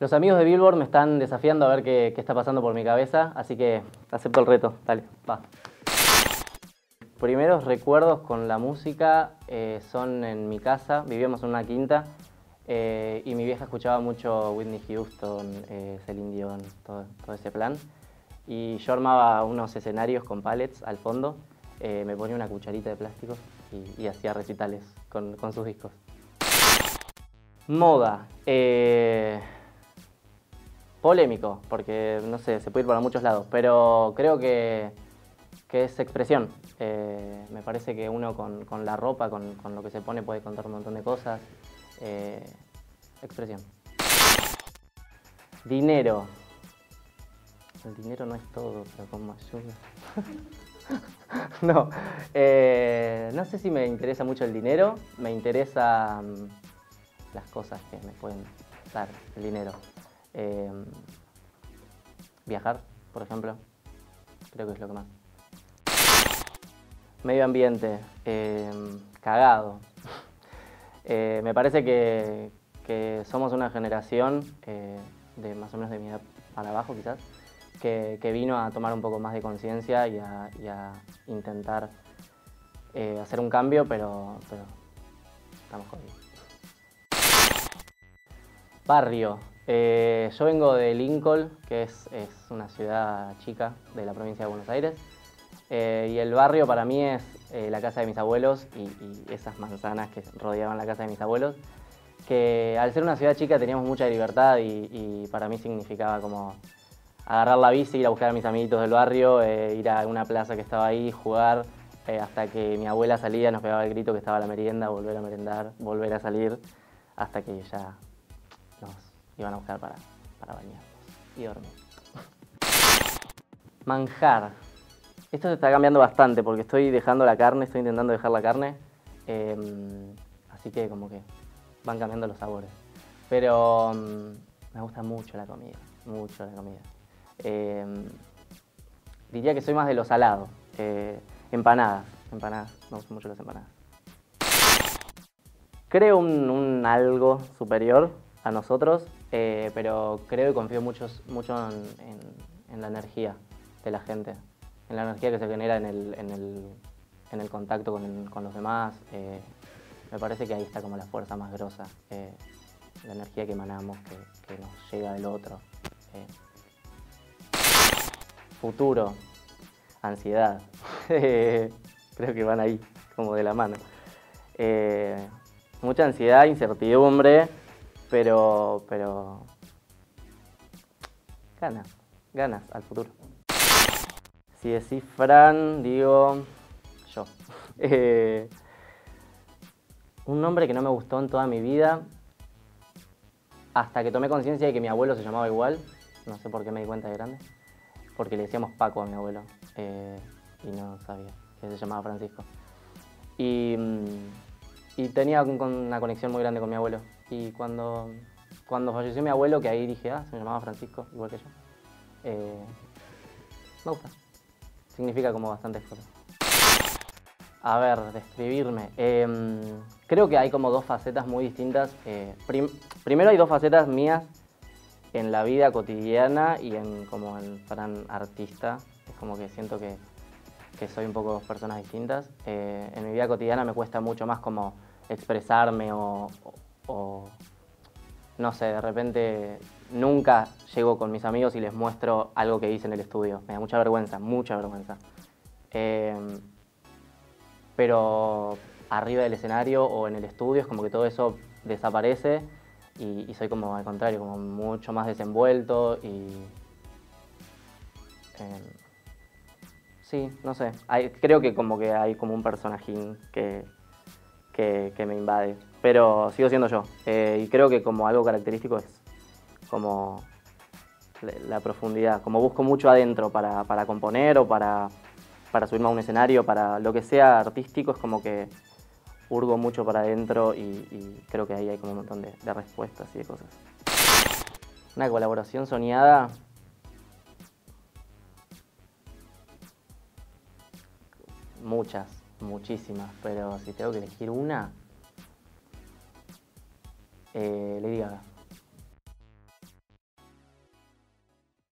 Los amigos de Billboard me están desafiando a ver qué, está pasando por mi cabeza, así que acepto el reto. Dale, va. Primeros recuerdos con la música eh, son en mi casa, vivíamos en una quinta eh, y mi vieja escuchaba mucho Whitney Houston, eh, Celine Dion, todo, todo ese plan. Y yo armaba unos escenarios con pallets al fondo, eh, me ponía una cucharita de plástico y, y hacía recitales con, con sus discos. Moda. eh, polémico, porque no sé, se puede ir para muchos lados, pero creo que, que es expresión. Eh, me parece que uno con, con la ropa, con, con lo que se pone, puede contar un montón de cosas. Eh, expresión. Dinero. El dinero no es todo, pero con ayuda. no, no sé si me interesa mucho el dinero, me interesa mm, las cosas que me pueden dar el dinero. Eh, viajar, por ejemplo, creo que es lo que más. Medio ambiente, eh, cagado. Eh, me parece que, somos una generación de más o menos de mi edad para abajo quizás, que, vino a tomar un poco más de conciencia y a, intentar hacer un cambio, pero, pero estamos jodidos. Barrio. Eh, yo vengo de Lincoln, que es, es una ciudad chica de la provincia de Buenos Aires. Eh, y el barrio para mí es eh, la casa de mis abuelos y, esas manzanas que rodeaban la casa de mis abuelos. Que al ser una ciudad chica teníamos mucha libertad y, y para mí significaba como agarrar la bici, ir a buscar a mis amiguitos del barrio, ir a una plaza que estaba ahí, jugar, hasta que mi abuela salía, nos pegaba el grito que estaba la merienda, volver a merendar, volver a salir, hasta que ya iban a buscar para, para bañarnos y dormir. Manjar. Esto se está cambiando bastante porque estoy dejando la carne, estoy intentando dejar la carne. em, así que como que van cambiando los sabores. Pero mm, me gusta mucho la comida, mucho la comida. Em, diría que soy más de lo salado. eh, empanadas, empanadas, me gustan mucho las empanadas. Creo un, un algo superior a nosotros, eh, pero creo y confío mucho, mucho en, la energía de la gente, en la energía que se genera en el, en el, el contacto con, con los demás. eh, me parece que ahí está como la fuerza más grosa, eh, la energía que emanamos, que, que nos llega del otro. eh. Futuro, ansiedad. Creo que van ahí, como de la mano. Eh, mucha ansiedad, incertidumbre, pero, pero ganas, ganas al futuro. Si decís Fran, digo yo. Eh, un nombre que no me gustó en toda mi vida, hasta que tomé conciencia de que mi abuelo se llamaba igual, no sé por qué me di cuenta de grande, porque le decíamos Paco a mi abuelo, eh, y no sabía que se llamaba Francisco. Y, mm, y tenía una conexión muy grande con mi abuelo. Y cuando, cuando falleció mi abuelo, que ahí dije, ah, se llamaba Francisco, igual que yo, eh, me gusta. Significa como bastantes cosas. A ver, describirme. Em, creo que hay como dos facetas muy distintas. Eh, prim- primero hay dos facetas mías en la vida cotidiana y en como en Fran artista. Es como que siento que, que soy un poco dos personas distintas. Eh, en mi vida cotidiana me cuesta mucho más como expresarme o, o- no sé, de repente nunca llego con mis amigos y les muestro algo que hice en el estudio. Me da mucha vergüenza, mucha vergüenza. Em, pero arriba del escenario o en el estudio es como que todo eso desaparece y, soy como al contrario, como mucho más desenvuelto y... em, sí, no sé, creo que como que hay como un personajín que, que, me invade, pero sigo siendo yo eh, y creo que como algo característico es como la, profundidad, como busco mucho adentro para, para componer o para, para subirme a un escenario, para lo que sea artístico, es como que hurgo mucho para adentro y, y creo que ahí hay como un montón de, de respuestas y de cosas. Una colaboración soñada. Muchas, muchísimas, pero si tengo que elegir una, eh, Lady.